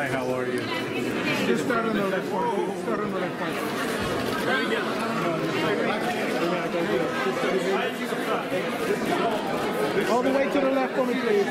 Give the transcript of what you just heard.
Hi, how are you? Just start on the left one. Start on the left one. All the way to the left for me, please.